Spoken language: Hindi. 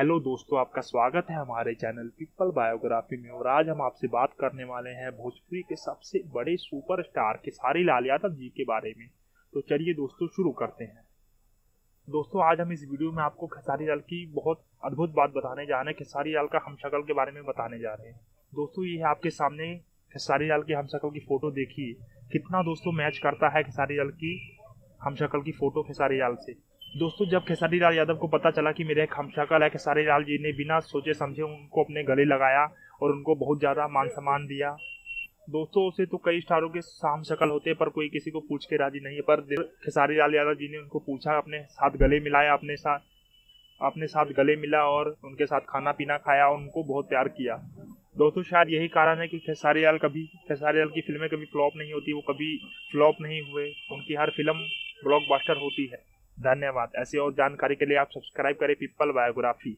हेलो दोस्तों, आपका स्वागत है हमारे चैनल पीपल बायोग्राफी में और आज हम आपसे बात करने वाले हैं भोजपुरी के सबसे बड़े सुपरस्टार खेसारी लाल यादव जी के बारे में। तो चलिए दोस्तों, शुरू करते हैं। दोस्तों, आज हम इस वीडियो में आपको खेसारी लाल की बहुत अद्भुत बात बताने जा रहे हैं। खेसारी लाल का हमशक्ल के बारे में बताने जा रहे हैं। दोस्तों, ये आपके सामने खेसारी लाल की हमशक्ल की फ़ोटो देखिए। कितना दोस्तों मैच करता है खेसारी लाल की हम की फ़ोटो खेसारी लाल से। दोस्तों, जब खेसारी लाल यादव को पता चला कि मेरे एक हमशक्ल है, खेसारी लाल जी ने बिना सोचे समझे उनको अपने गले लगाया और उनको बहुत ज़्यादा मान सम्मान दिया। दोस्तों, उसे तो कई स्टारों के साम शक्ल होते पर कोई किसी को पूछ के राज़ी नहीं है। पर खेसारी लाल यादव जी ने उनको पूछा, अपने साथ गले मिलाया, अपने साथ अपने साथ गले मिला और उनके साथ खाना पीना खाया और उनको बहुत प्यार किया। दोस्तों, शायद यही कारण है कि खेसारी लाल कभी, खेसारी लाल की फ़िल्में कभी फ्लॉप नहीं होती, वो कभी फ्लॉप नहीं हुए। उनकी हर फ़िल्म ब्लॉकबस्टर होती है। धन्यवाद। ऐसी और जानकारी के लिए आप सब्सक्राइब करें पीपल बायोग्राफी